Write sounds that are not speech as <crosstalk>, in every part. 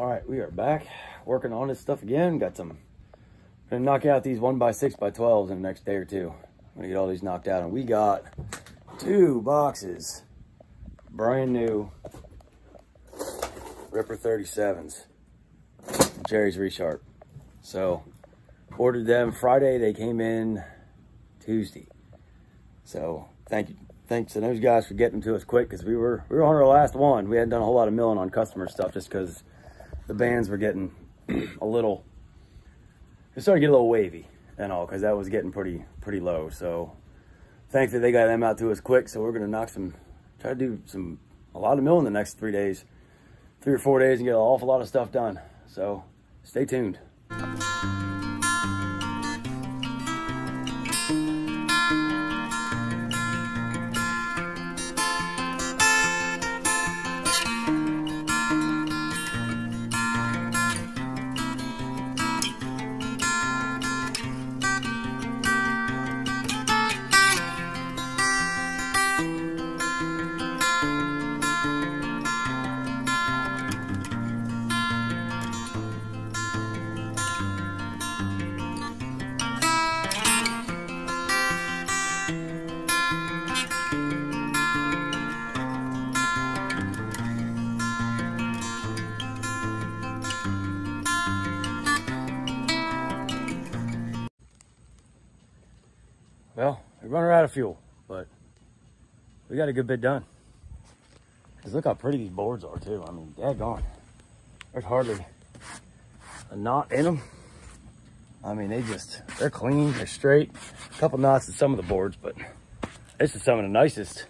All right, we are back working on this stuff again. Got some, gonna knock out these one by six by 12s in the next day or two. I'm gonna get all these knocked out and we got two boxes, brand new Ripper 37s, Jerry's Resharp. So ordered them Friday, they came in Tuesday. So thank you, thanks to those guys for getting them to us quick because we were we were on our last one. We hadn't done a whole lot of milling on customer stuff just because the bands were getting a little, it started to get a little wavy and all because that was getting pretty pretty low. So thankfully they got them out to us quick. So we're gonna knock some, try to do some a lot of milling the next three days, three or four days, and get an awful lot of stuff done. So stay tuned. Well, we're running out of fuel, but we got a good bit done. Cause look how pretty these boards are too. I mean, daggone. There's hardly a knot in them. I mean, they just, they're clean, they're straight. A couple knots in some of the boards, but this is some of the nicest,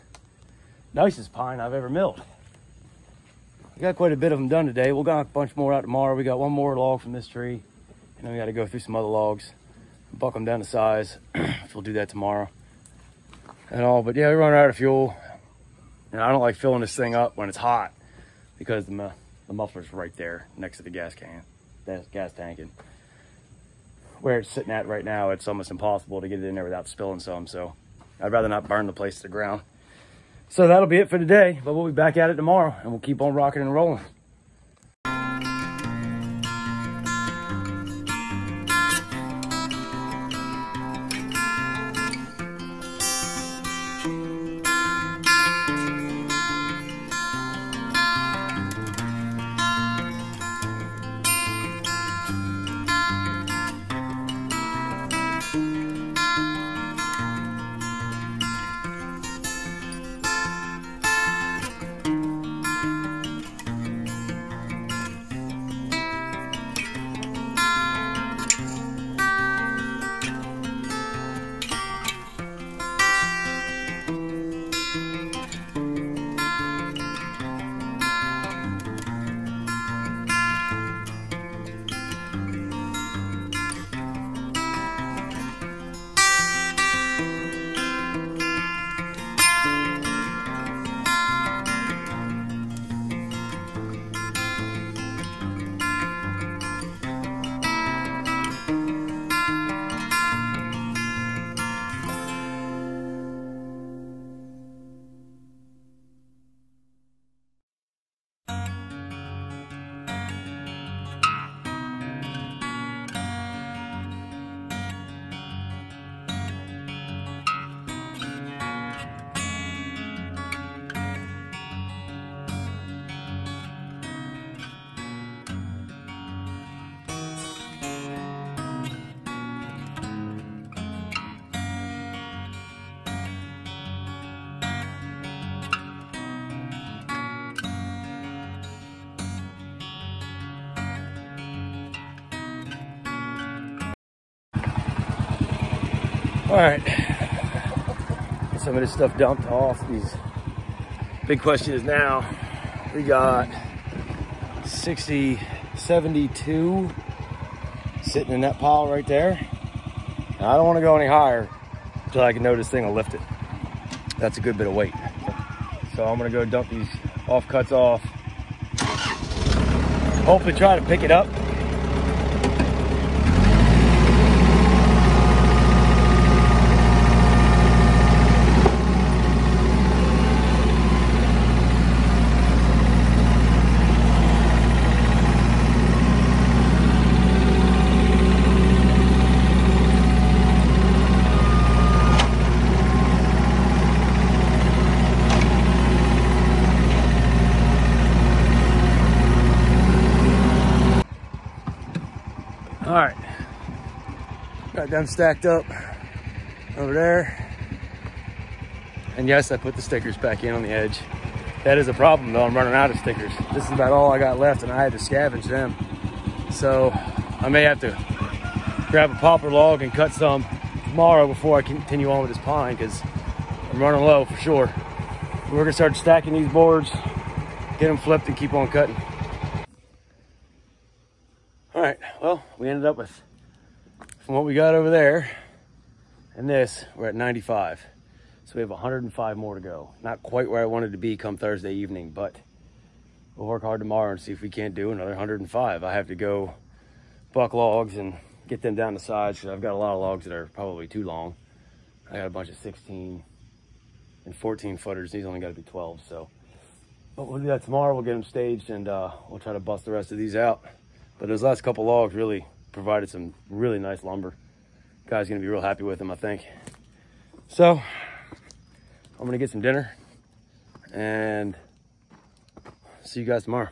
nicest pine I've ever milled. We got quite a bit of them done today. We'll got a bunch more out tomorrow. We got one more log from this tree. And then we got to go through some other logs, buck them down to size. <clears throat> if we'll do that tomorrow and all. But yeah, we run out of fuel. And I don't like filling this thing up when it's hot because the, the muffler's right there next to the gas can, that gas tank. And where it's sitting at right now, it's almost impossible to get it in there without spilling some. So I'd rather not burn the place to the ground. So that'll be it for today, but we'll be back at it tomorrow and we'll keep on rocking and rolling. All right, Get some of this stuff dumped off. These big question is now we got 60, 72 sitting in that pile right there. And I don't want to go any higher until I can know this thing will lift it. That's a good bit of weight. So I'm gonna go dump these off cuts off. Hopefully try to pick it up All right, got them stacked up over there. And yes, I put the stickers back in on the edge. That is a problem though, I'm running out of stickers. This is about all I got left and I had to scavenge them. So I may have to grab a poplar log and cut some tomorrow before I continue on with this pine because I'm running low for sure. We're gonna start stacking these boards, get them flipped and keep on cutting. All right, well, we ended up with, from what we got over there and this, we're at 95. So we have 105 more to go. Not quite where I wanted to be come Thursday evening, but we'll work hard tomorrow and see if we can't do another 105. I have to go buck logs and get them down the sides because I've got a lot of logs that are probably too long. I got a bunch of 16 and 14 footers. These only got to be 12. So, but we'll do that tomorrow. We'll get them staged and uh, we'll try to bust the rest of these out. But those last couple logs really provided some really nice lumber. Guy's gonna be real happy with them, I think. So I'm gonna get some dinner and see you guys tomorrow.